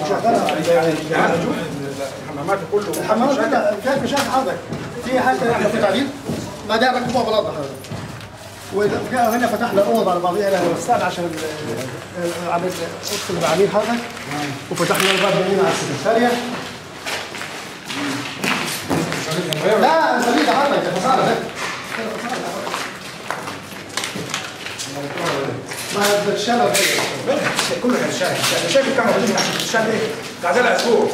وشغلها يعني شوف. الحمامات كله الحمامات كلها. كانت مشاكل حضرتك في حتى إحنا في تعليم ما دام ركبوها بلاط حضرتك وهنا فتحنا أوضة على بعضيها هنا أستاذ عشان عملت أوضة المعامير حضرتك وفتحنا الباب هنا على السكرتاريه لا سبيل حضرتك خساره ده ما بتشتغل كله كان شايف شايف الكاميرا دي عشان الشاشه إيه؟ لها أسبوع